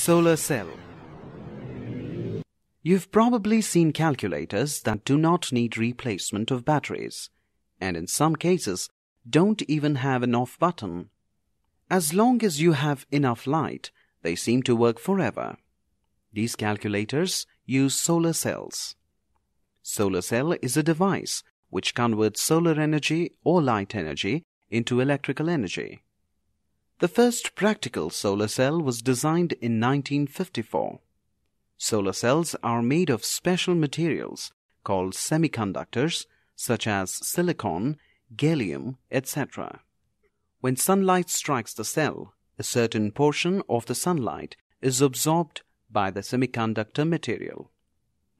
Solar cell. You've probably seen calculators that do not need replacement of batteries, and in some cases don't even have an off button. As long as you have enough light, they seem to work forever. These calculators use solar cells. Solar cell is a device which converts solar energy or light energy into electrical energy. The first practical solar cell was designed in 1954. Solar cells are made of special materials called semiconductors such as silicon, gallium, etc. When sunlight strikes the cell, a certain portion of the sunlight is absorbed by the semiconductor material.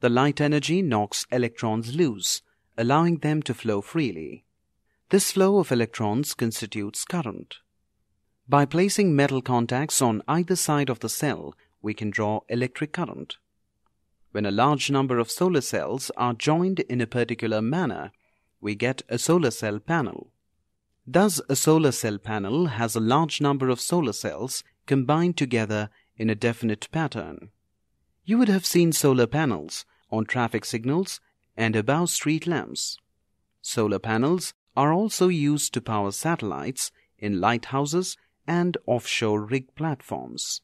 The light energy knocks electrons loose, allowing them to flow freely. This flow of electrons constitutes current. By placing metal contacts on either side of the cell, we can draw electric current. When a large number of solar cells are joined in a particular manner, we get a solar cell panel. Thus, a solar cell panel has a large number of solar cells combined together in a definite pattern. You would have seen solar panels on traffic signals and above street lamps. Solar panels are also used to power satellites in lighthouses and offshore rig platforms.